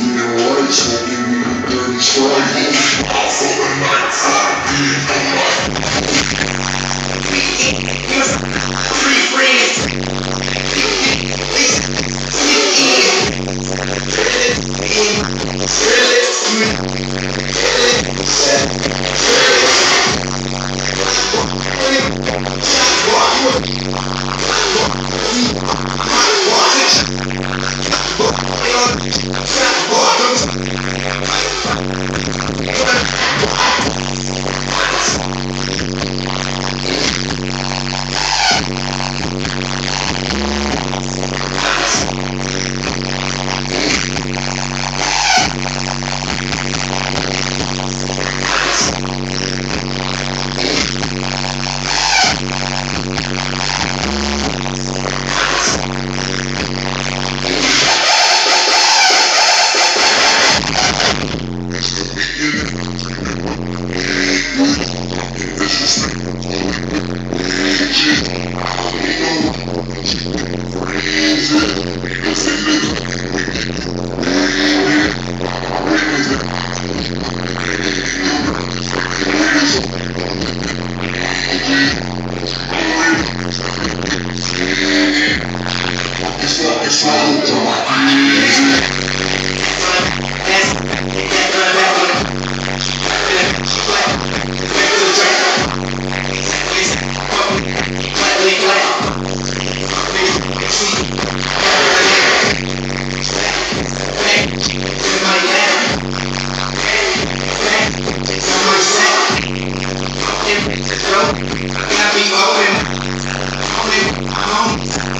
Eating white, smoking weed, dirty strike. Crazy. Thank you.